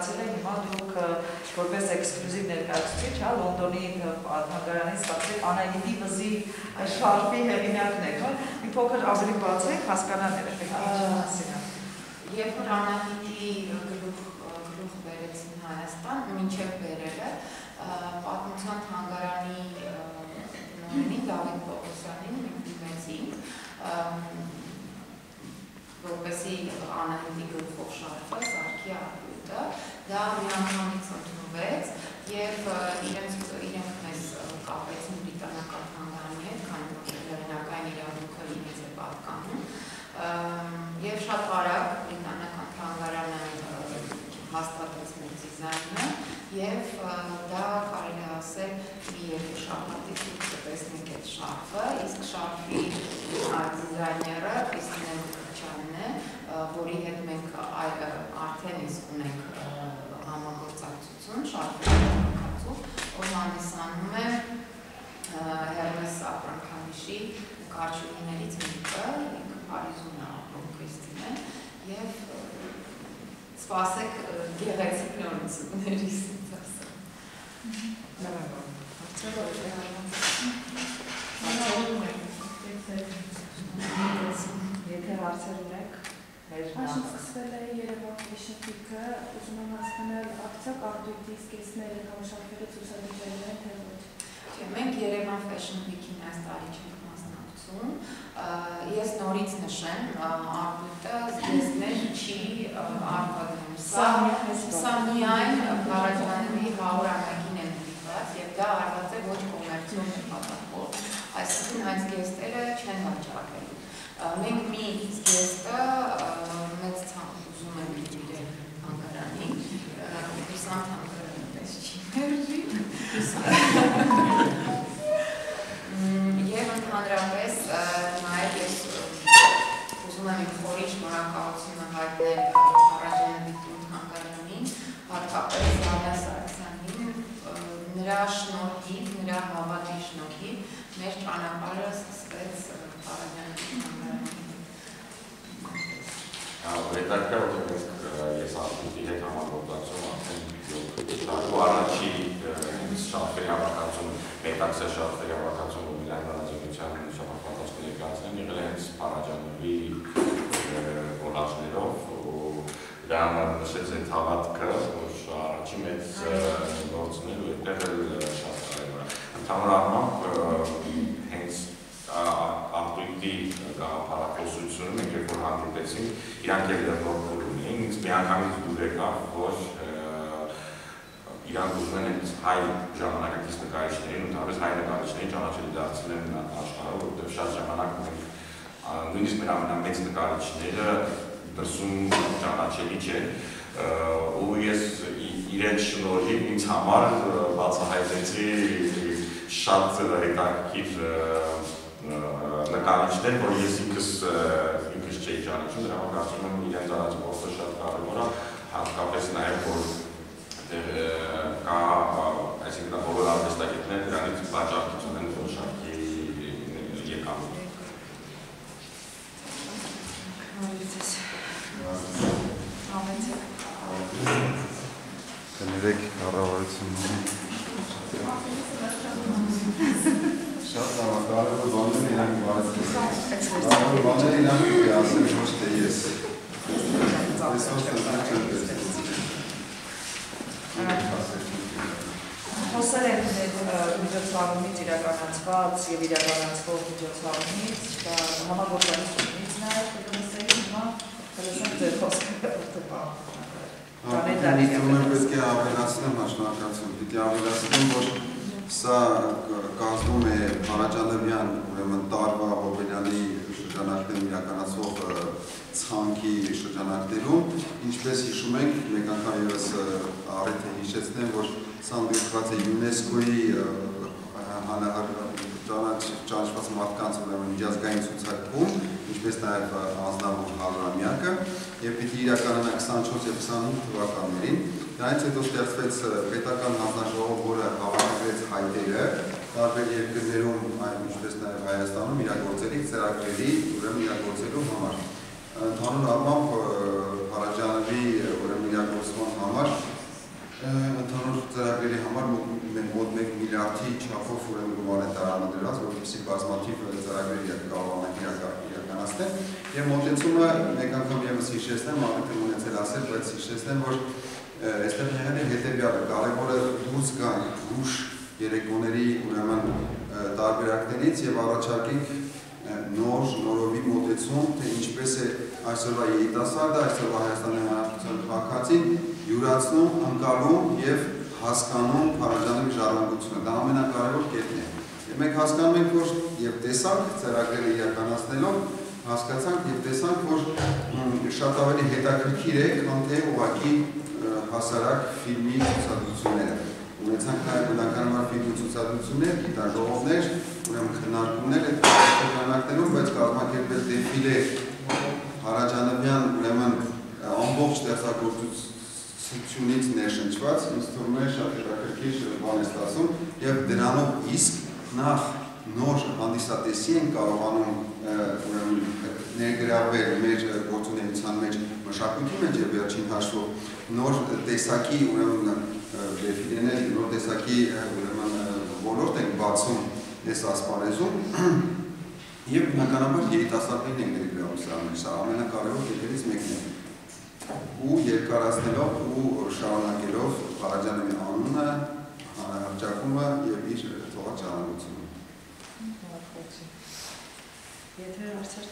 գնացել եք հիմա դուք որպես էքսկլյուզիվ ներկայացուցիչ, հա, Լոնդոնի թանգարանից ստացել Անահիտի վզի շարֆի հեղինակն եք, հա։ Մի փոքր ավելի բացեք, հասկանան երեխեքը ինչ մասին է։ Երբ որ Անահիտի գլուխ գլուխ բերեցին Հայաստան, մինչև բերելը պատմության թանգարանի տնօրենին Դավիթ Պողոսյանին դիմեցինք որպեսի Անահիտի գլխով շարժվի սարքի արտույտը, դա միանգամից ընդունվեց եւ իրենց իրենք մեզ կապեցին բրիտանական թանգարանի հետ, քանի որ հեղինակային իրավունքը իրենց է պատկանում։ Եւ շատ արագ բրիտանական թանգարանը հաստատեց մեր դիզայնը եւ դա կարելի ասել մի երկու շաբաթից դուք տեսնեք այդ շարֆը, իսկ շարֆի դիզայները Քրիստինե Քրչյանն է, որի հետ մենք արդեն իսկ ունենք համագործակցություն շարֆի կացու, որ հանդիսանում է Հերմես Ապրանքանիշի կարճունիներից մեկը, ինքը Փարիզում է ապրում Քրիստինեն եւ սպասեք գեղեցիկ նորություններից Եթե Week-ը, ուզում եմ հասկանալ ակցիա կարտույտի սկիզբները համաշարքերը ցուցադրել են թե ոչ։ Չէ, մենք Երևան Fashion Week-ին այս տարի չենք մասնակցում։ Ես նորից նշեմ, արտույտը զգեստներ չի արտադրում։ Սա սա միայն Ղարաբաղի 100-ամյակին է նվիրված եւ դա արված է ոչ կոմերցիոն նպատակով։ Այսինքն այս գեստերը չեն վաճառելու։ Մենք իմ խորի շնորհակալությունը հայտնել առաջին դիտում հանգարանին, հատկապես Զանա Սարգսյանին, նրա շնորհիվ, նրա հավատի շնորհիվ մեր ճանապարհը սկսվեց Փարաջանի հանգարանի Հետաքրքիր որ մենք ես արտուտի հետ համագործակցում արդեն 7 տարի առաջի ինձ շաֆերի հավաքածուն, մետաքսե շաֆերի հավաքածուն ու միայն ռադիոյության շաբաթվածքը ներկայացնեն եղել է հենց Փարաջանովի կոլաժներով ու դա համար նշեց այդ հավատքը, որ առաջի մեծ գործն էր ու այդտեղ շատ կարևոր է։ Ընդհանուր առմամբ հենց արտույտի գաղափարախոսությունը մենք երբ որ հանդիպեցինք, իրանք էլ դեռ ունեին, ինձ մի անգամից դուր եկավ, որ իրանք ուզում են այդ հայ ժամանակակից նկարիչներին, ընդհանրապես հայ նկարիչներին ճանաչելի դարձնել են աշխարհը, որովհետև շատ ժամանակ մենք նույնիսկ մեր ամենամեծ նկարիչները դրսում ճանաչելի չեն ու ես իրենց շնորհիվ ինձ համար բացահայտեցի շատ հետաքրքիր նկարիչներ, որ ես ինքս ինքս չէի ճանաչում, դրա համար կարծում եմ իրենց արած գործը շատ կարևոր է, հատկապես նաև որ կա այսինքն բոլոր արվեստագետները դրանից վաճառություն են որոշակի եկամուտ։ Կներեք կառավարությունների Շատ լավ, կարևոր բաներ իրանք բացել։ Կարևոր բաներ իրանք ասել ոչ թե ես։ Ես ոչ թե չեմ Խոսել ենք միջոցառումից իրականացված եւ իրականացվող միջոցառումից, համագործակցությունից նաեւ կգնացել հիմա հենց ձեր խոսքը որտե՞ղ Դրանից պետք է ավելացնեմ հաշնակացում, պիտի ավելացնեմ, որ Սա կազմում է Փարաջանովյան, ուրեմն տարվա Հոբելյանի շրջանակներում իրականացվող ցանկի շրջանակներում, ինչպես հիշում ենք, մեկ անգամ եւս առիթ է հիշեցնեմ, որ սա ընդգրկված է ՅՈՒՆԵՍԿՕ-ի ճանաչված մարդկանց ուրեմն միջազգային ցուցակում, ինչպես նաև անձնավոր իրականանա 24 և 25 թվականներին, դրանից հետո ստեղծվեց պետական հանձնաժողով, որը հավանագրեց հայտերը, տարբեր երկրներում, այն ինչպես նաև Հայաստանում իրագործելի, ծրագրերի, ուրեմն իրագործելու համար։ Ընդհանուր առմամբ Փարաջանովի ուրեմն իրագործման համար ընդհանուր ծրագրերի համար մոտ 1 միլիարդի չափով ուրեմն գումար է տարանադրված, որովհետև բազմաթիվ ծրագրեր իրականացնենք իրականացնենք իրականացնել։ Եվ մոտեցումը մեկ անգամ եւս հիշեցնեմ, արդեն ունեցել ասել, բայց հիշեցնեմ, որ այստեղ եղել է հետեւյալը, կարևորը դուրս գան հուշ երեկոների ուրեմն տարբերակներից եւ առաջարկենք նոր նորովի մոտեցում, թե ինչպես է այսօրվա երիտասարդը, այսօրվա Հայաստանի Հանրապետության քաղաքացին յուրացնում, ընկալում եւ հասկանում Փարաջանի ժառանգությունը։ Դա ամենակարևոր կետն է։ Եվ մենք հասկանում ենք, որ եւ տեսանք ծրագրերը իրականացնելով, հասկացանք եւ տեսանք, որ շատ ավելի հետաքրքիր է, քան թե ուղղակի հասարակ ֆիլմի ցուցադրությունները ունեցանք նաև բնականաբար ֆիլմի ցուցադրություններ, գիտաժողովներ, ուրեմն քննարկումներ այդ ժամանակներում, բայց կազմակերպել դեֆիլե Հարաջանովյան ուրեմն ամբողջ ստեղծագործությունից ներշնչված, ինձ թվում է շատ հետաքրքիր բան է ստացում եւ դրանով իսկ նախ նոր հանդիսատեսի են կարողանում ուրեմն ներգրավել մեր գործունեության մեջ մշակույթի մեջ եւ վերջին հաշվով նոր տեսակի ուրեմն դեֆինեներ, նոր տեսակի ուրեմն ոլորտ են բացում այս ասպարեզում եւ բնականաբար երիտասարդներին են ներգրավում սրա մեջ, սա ամենակարևոր կետերից մեկն է։ Ու երկարացնելով ու շարունակելով Փարաջանովի անունը, հանրահավաքումը եւ իր թողած ժառանգությունը։ yeter artık.